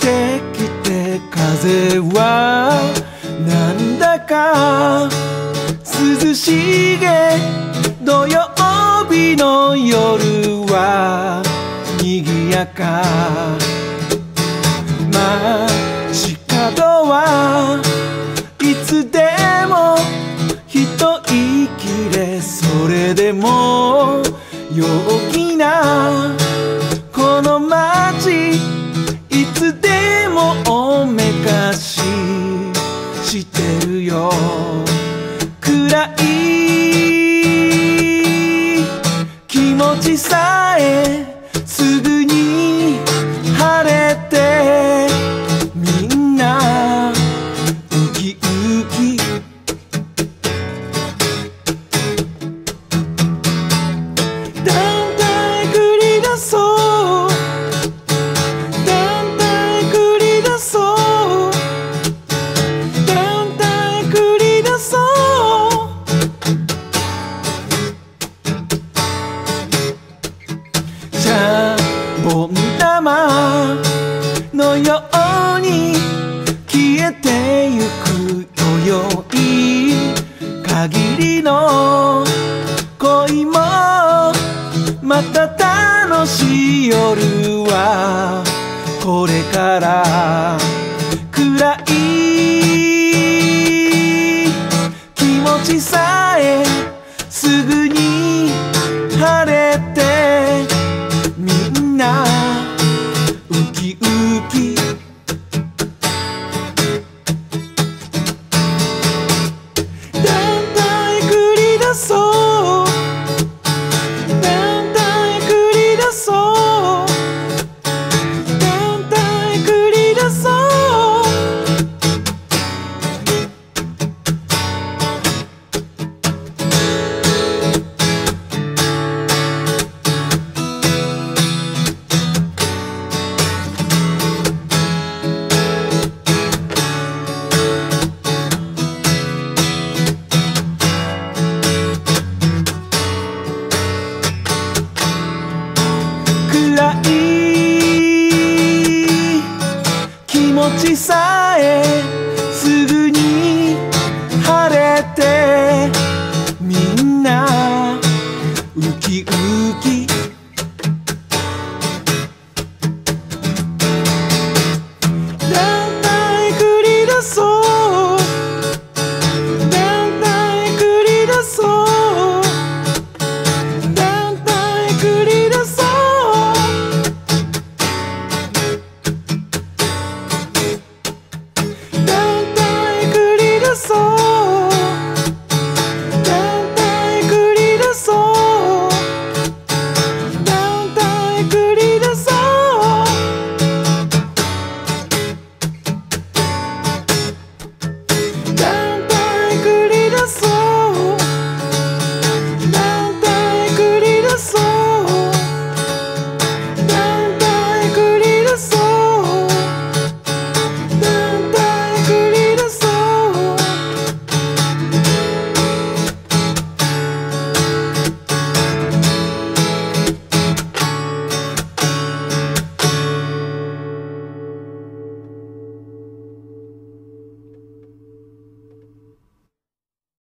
てきて風はなんだか涼しげ土曜日の夜は賑やか街角はいつでも一息でそれでも陽気なよ。暗い気持ちさえすぐに晴れてボン玉のように消えてゆく今宵限りの恋もまた楽しい夜はこれから暗い気持ちさえすぐにウキウキすぐに晴れてみんなウキウキ。